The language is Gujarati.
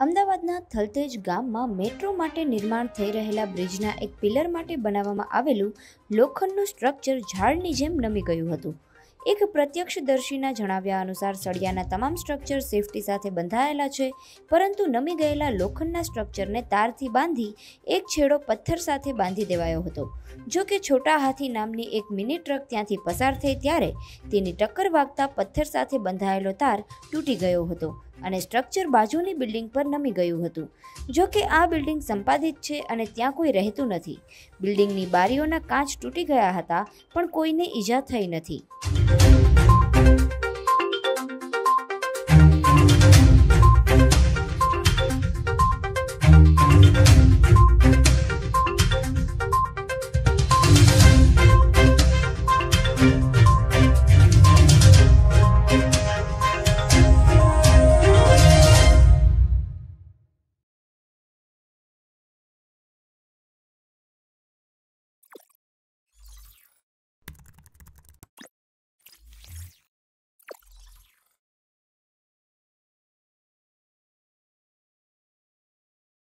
અમદાવાદના થલતેજ ગામમાં મેટ્રો માટે નિર્માણ થઈ રહેલા બ્રિજના એક પિલર માટે બનાવવામાં આવેલું લોખંડનું સ્ટ્રક્ચર ઝાડની જેમ નમી ગયું હતું. એક પ્રત્યક્ષદર્શીના જણાવ્યા અનુસાર સળિયાના તમામ સ્ટ્રક્ચર સેફટી સાથે બંધાયેલા છે, પરંતુ નમી ગયેલા લોખંડના સ્ટ્રક્ચરને તારથી બાંધી એક છેડો પથ્થર સાથે બાંધી દેવાયો હતો. જો કે છોટા હાથી નામની એક મિની ટ્રક ત્યાંથી પસાર થઈ ત્યારે તેની ટક્કર વાગતા પથ્થર સાથે બંધાયેલો તાર તૂટી ગયો હતો. અને સ્ટ્રક્ચર બાજુની બિલ્ડિંગ પર નમી ગયું હતું. જો કે આ બિલ્ડિંગ સંપાદિત છે અને ત્યાં કોઈ રહેતું નથી. બિલ્ડિંગની બારીઓના કાચ તૂટી ગયા હતા, પણ કોઈને ઈજા થઈ નથી.